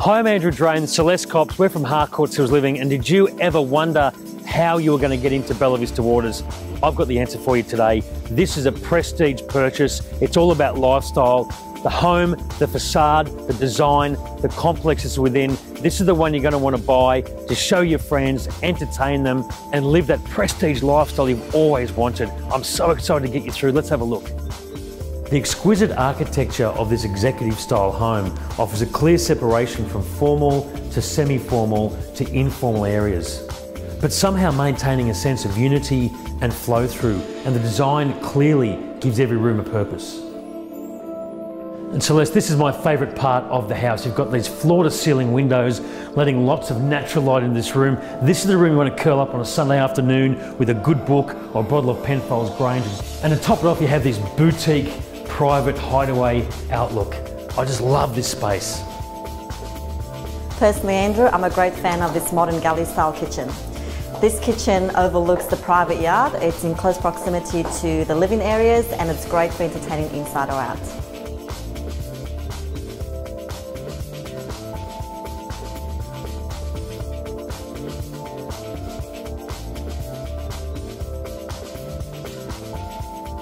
Hi, I'm Andrew Drane, Celeste Kopps. We're from Harcourts Hills Living, and did you ever wonder how you were going to get into Bella Vista Waters? I've got the answer for you today. This is a prestige purchase. It's all about lifestyle. The home, the facade, the design, the complexes within. This is the one you're going to want to buy to show your friends, entertain them, and live that prestige lifestyle you've always wanted. I'm so excited to get you through. Let's have a look. The exquisite architecture of this executive style home offers a clear separation from formal to semi formal to informal areas, but somehow maintaining a sense of unity and flow through, and the design clearly gives every room a purpose. And Celeste, this is my favourite part of the house. You've got these floor to ceiling windows, letting lots of natural light into this room. This is the room you want to curl up on a Sunday afternoon with a good book or a bottle of Penfolds Grange. And to top it off, you have this boutique private hideaway outlook. I just love this space. Personally, Andrew, I'm a great fan of this modern galley style kitchen. This kitchen overlooks the private yard. It's in close proximity to the living areas and it's great for entertaining inside or out.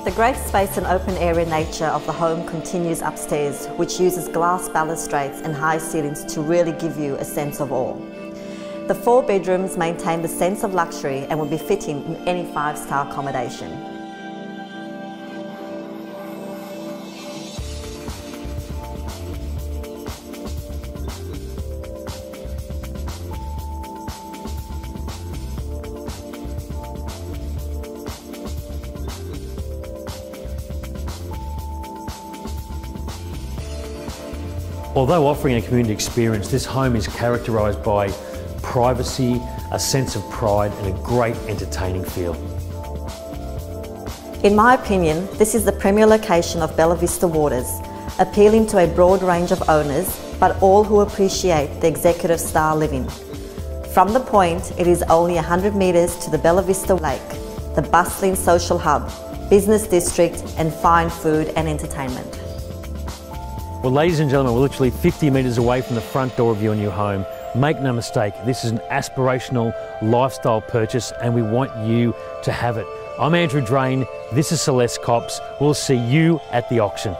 The great space and open area nature of the home continues upstairs, which uses glass balustrades and high ceilings to really give you a sense of awe. The four bedrooms maintain the sense of luxury and would be fitting in any five-star accommodation. Although offering a community experience, this home is characterised by privacy, a sense of pride and a great entertaining feel. In my opinion, this is the premier location of Bella Vista Waters, appealing to a broad range of owners, but all who appreciate the executive style living. From the Pointe, it is only 100 metres to the Bella Vista Lake, the bustling social hub, business district and fine food and entertainment. Well, ladies and gentlemen, we're literally 50 metres away from the front door of your new home. Make no mistake, this is an aspirational lifestyle purchase and we want you to have it. I'm Andrew Drane, this is Celeste Kopps. We'll see you at the auction.